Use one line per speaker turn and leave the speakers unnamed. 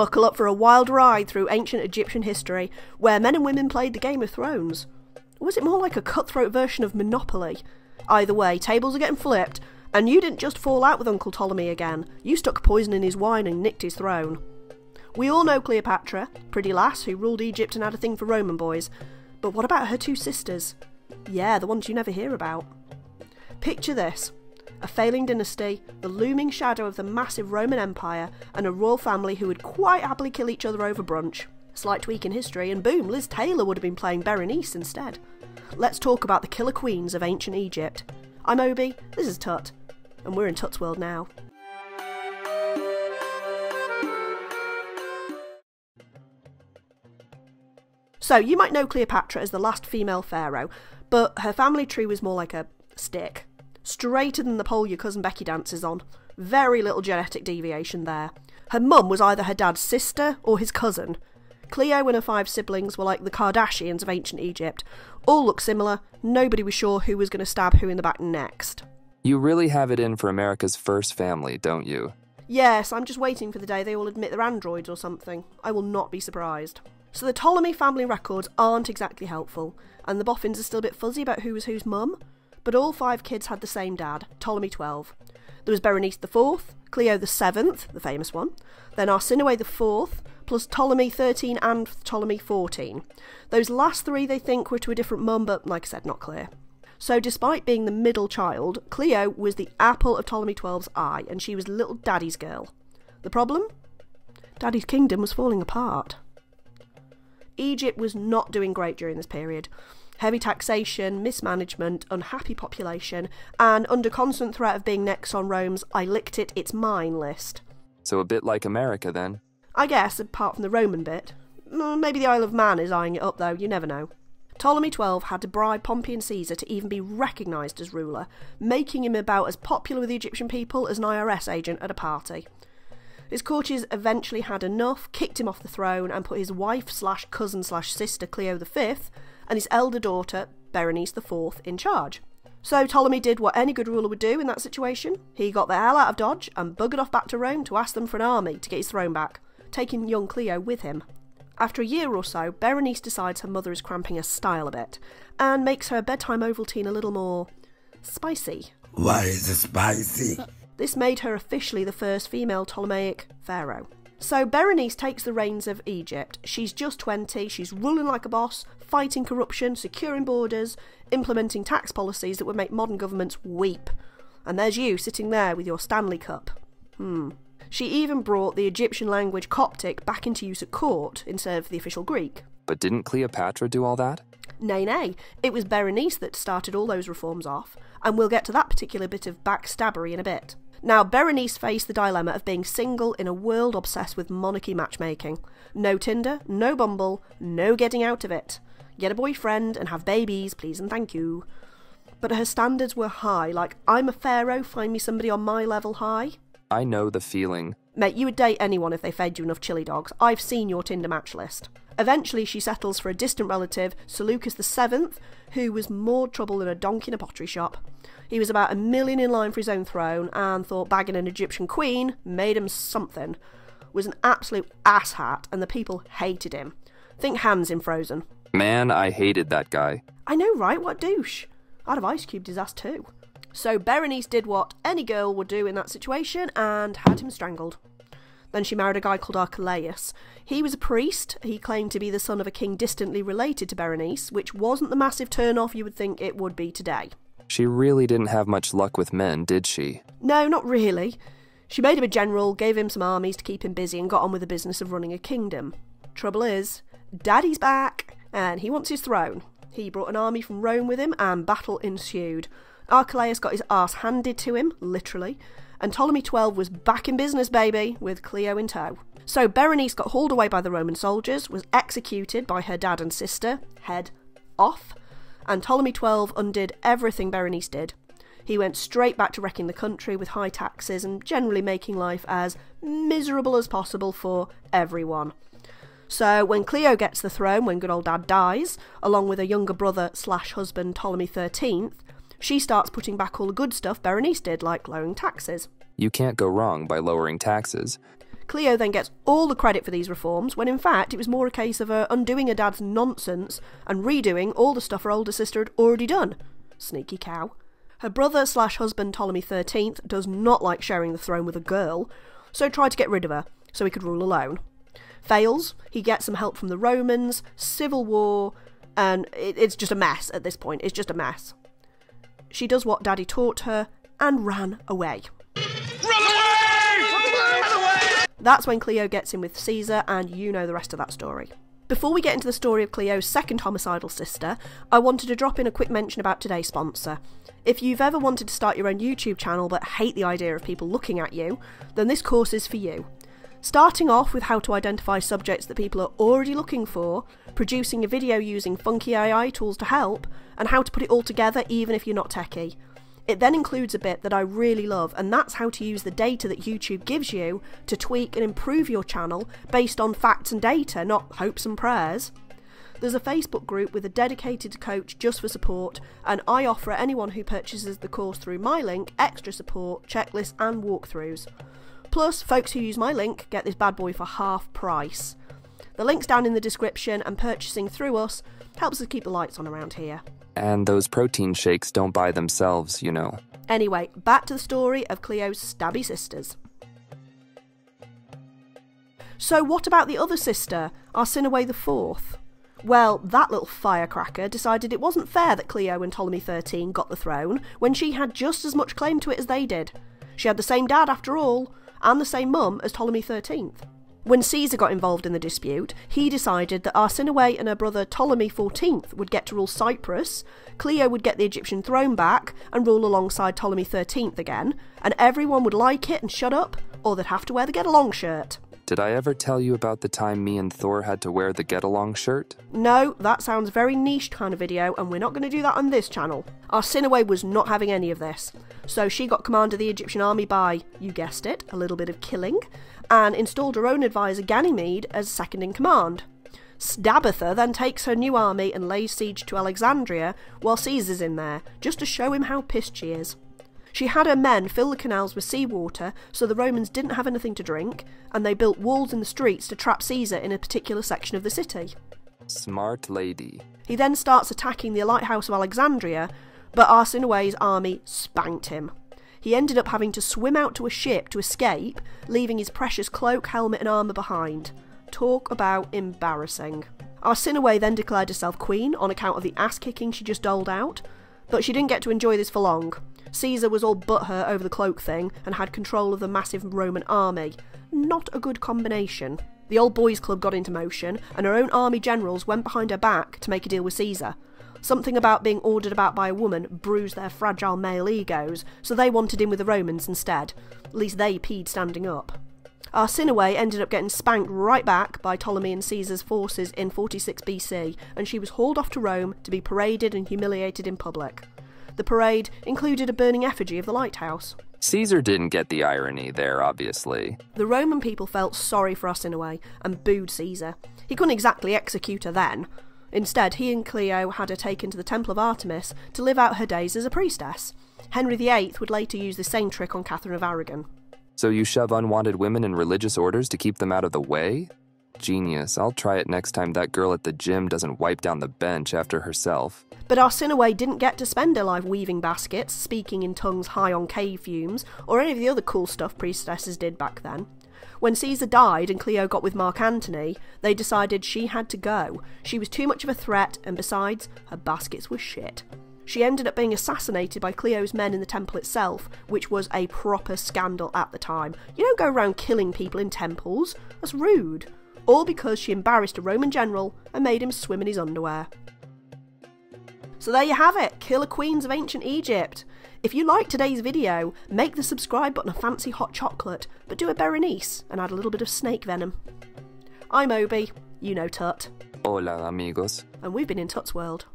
Buckle up for a wild ride through ancient Egyptian history, where men and women played the Game of Thrones. Or was it more like a cutthroat version of Monopoly? Either way, tables are getting flipped, and you didn't just fall out with Uncle Ptolemy again, you stuck poison in his wine and nicked his throne. We all know Cleopatra, pretty lass who ruled Egypt and had a thing for Roman boys, but what about her two sisters? Yeah, the ones you never hear about. Picture this a failing dynasty, the looming shadow of the massive Roman Empire, and a royal family who would quite happily kill each other over brunch. Slight tweak in history, and boom, Liz Taylor would have been playing Berenice instead. Let's talk about the killer queens of ancient Egypt. I'm Obi, this is Tut, and we're in Tut's world now. So, you might know Cleopatra as the last female pharaoh, but her family tree was more like a stick. Straighter than the pole your cousin Becky dances on. Very little genetic deviation there. Her mum was either her dad's sister or his cousin. Cleo and her five siblings were like the Kardashians of ancient Egypt. All looked similar, nobody was sure who was going to stab who in the back next.
You really have it in for America's first family, don't you?
Yes, I'm just waiting for the day they all admit they're androids or something. I will not be surprised. So the Ptolemy family records aren't exactly helpful, and the boffins are still a bit fuzzy about who was whose mum, but all five kids had the same dad, Ptolemy XII. There was Berenice IV, Cleo VII, the famous one, then Arsinoe IV, plus Ptolemy 13 and Ptolemy 14. Those last three they think were to a different mum, but like I said, not clear. So, despite being the middle child, Cleo was the apple of Ptolemy XII's eye, and she was little daddy's girl. The problem? Daddy's kingdom was falling apart. Egypt was not doing great during this period. Heavy taxation, mismanagement, unhappy population, and under constant threat of being next on Rome's I licked it, it's mine list.
So a bit like America then.
I guess, apart from the Roman bit. Mm, maybe the Isle of Man is eyeing it up though, you never know. Ptolemy XII had to bribe Pompey and Caesar to even be recognised as ruler, making him about as popular with the Egyptian people as an IRS agent at a party. His courtiers eventually had enough, kicked him off the throne, and put his wife slash cousin slash sister Cleo V and his elder daughter, Berenice IV, in charge. So Ptolemy did what any good ruler would do in that situation. He got the hell out of Dodge and buggered off back to Rome to ask them for an army to get his throne back, taking young Cleo with him. After a year or so, Berenice decides her mother is cramping her style a bit, and makes her bedtime Ovaltine a little more spicy.
Why is it spicy?
This made her officially the first female Ptolemaic pharaoh. So Berenice takes the reins of Egypt. She's just 20, she's ruling like a boss, fighting corruption, securing borders, implementing tax policies that would make modern governments weep. And there's you sitting there with your Stanley Cup. Hmm. She even brought the Egyptian language Coptic back into use at court instead of the official Greek.
But didn't Cleopatra do all that?
Nay, nay, it was Berenice that started all those reforms off, and we'll get to that particular bit of backstabbery in a bit. Now, Berenice faced the dilemma of being single in a world obsessed with monarchy matchmaking. No Tinder, no Bumble, no getting out of it. Get a boyfriend and have babies, please and thank you. But her standards were high, like, I'm a pharaoh, find me somebody on my level high.
I know the feeling.
Mate, you would date anyone if they fed you enough chili dogs. I've seen your Tinder match list. Eventually, she settles for a distant relative, Seleucus VII, who was more trouble than a donkey in a pottery shop. He was about a million in line for his own throne and thought bagging an Egyptian queen made him something. Was an absolute asshat and the people hated him. Think Hans in Frozen.
Man, I hated that guy.
I know, right? What douche. I'd have ice cubed his ass too. So Berenice did what any girl would do in that situation and had him strangled. Then she married a guy called Archelaus. He was a priest. He claimed to be the son of a king distantly related to Berenice, which wasn't the massive turn off you would think it would be today.
She really didn't have much luck with men, did she?
No, not really. She made him a general, gave him some armies to keep him busy, and got on with the business of running a kingdom. Trouble is, Daddy's back, and he wants his throne. He brought an army from Rome with him, and battle ensued. Archelaus got his ass handed to him, literally, and Ptolemy XII was back in business, baby, with Cleo in tow. So Berenice got hauled away by the Roman soldiers, was executed by her dad and sister, head off, and Ptolemy XII undid everything Berenice did. He went straight back to wrecking the country with high taxes and generally making life as miserable as possible for everyone. So when Cleo gets the throne, when good old dad dies, along with her younger brother slash husband Ptolemy XIII, she starts putting back all the good stuff Berenice did, like lowering taxes.
You can't go wrong by lowering taxes.
Cleo then gets all the credit for these reforms, when in fact it was more a case of her undoing her dad's nonsense and redoing all the stuff her older sister had already done. Sneaky cow. Her brother slash husband Ptolemy XIII does not like sharing the throne with a girl, so tried to get rid of her so he could rule alone. Fails, he gets some help from the Romans, civil war, and it's just a mess at this point. It's just a mess. She does what Daddy taught her and ran away.
Run away! Run away!
That's when Cleo gets in with Caesar, and you know the rest of that story. Before we get into the story of Cleo's second homicidal sister, I wanted to drop in a quick mention about today's sponsor. If you've ever wanted to start your own YouTube channel but hate the idea of people looking at you, then this course is for you. Starting off with how to identify subjects that people are already looking for, producing a video using funky AI tools to help, and how to put it all together even if you're not techie. It then includes a bit that I really love, and that's how to use the data that YouTube gives you to tweak and improve your channel based on facts and data, not hopes and prayers. There's a Facebook group with a dedicated coach just for support, and I offer anyone who purchases the course through my link extra support, checklists, and walkthroughs. Plus, folks who use my link get this bad boy for half price. The link's down in the description, and purchasing through us helps us keep the lights on around here.
And those protein shakes don't buy themselves, you know.
Anyway, back to the story of Cleo's stabby sisters. So, what about the other sister, Arsinoe the Fourth? Well, that little firecracker decided it wasn't fair that Cleo and Ptolemy XIII got the throne when she had just as much claim to it as they did. She had the same dad, after all, and the same mum as Ptolemy XIII. When Caesar got involved in the dispute, he decided that Arsinoe and her brother Ptolemy XIV would get to rule Cyprus, Cleo would get the Egyptian throne back and rule alongside Ptolemy XIII again, and everyone would like it and shut up, or they'd have to wear the get along shirt.
Did I ever tell you about the time me and Thor had to wear the get along shirt?
No, that sounds very niche kind of video, and we're not going to do that on this channel. Arsinoe was not having any of this, so she got command of the Egyptian army by, you guessed it, a little bit of killing, and installed her own advisor Ganymede as second in command. Stabatha then takes her new army and lays siege to Alexandria while Caesar's in there, just to show him how pissed she is. She had her men fill the canals with seawater so the Romans didn't have anything to drink, and they built walls in the streets to trap Caesar in a particular section of the city.
Smart lady.
He then starts attacking the lighthouse of Alexandria, but Arsinoe's army spanked him. He ended up having to swim out to a ship to escape, leaving his precious cloak, helmet, and armour behind. Talk about embarrassing. Arsinoe then declared herself queen on account of the ass kicking she just doled out, but she didn't get to enjoy this for long. Caesar was all but her over the cloak thing and had control of the massive Roman army. Not a good combination. The old boys club got into motion, and her own army generals went behind her back to make a deal with Caesar. Something about being ordered about by a woman bruised their fragile male egos, so they wanted in with the Romans instead. At least they peed standing up. Arsinoe ended up getting spanked right back by Ptolemy and Caesar's forces in 46 BC, and she was hauled off to Rome to be paraded and humiliated in public. The parade included a burning effigy of the lighthouse.
Caesar didn't get the irony there, obviously.
The Roman people felt sorry for us in a way and booed Caesar. He couldn't exactly execute her then. Instead, he and Cleo had her taken to the Temple of Artemis to live out her days as a priestess. Henry VIII would later use the same trick on Catherine of Aragon.
So you shove unwanted women in religious orders to keep them out of the way? Genius. I'll try it next time that girl at the gym doesn't wipe down the bench after herself.
But Arsinoe didn't get to spend her life weaving baskets, speaking in tongues high on cave fumes, or any of the other cool stuff priestesses did back then. When Caesar died and Cleo got with Mark Antony, they decided she had to go. She was too much of a threat, and besides, her baskets were shit. She ended up being assassinated by Cleo's men in the temple itself, which was a proper scandal at the time. You don't go around killing people in temples, that's rude. All because she embarrassed a Roman general and made him swim in his underwear. So there you have it, Killer Queens of Ancient Egypt. If you liked today's video, make the subscribe button a fancy hot chocolate, but do a Berenice and add a little bit of snake venom. I'm Obi, you know Tut,
Hola, amigos.
and we've been in Tut's World.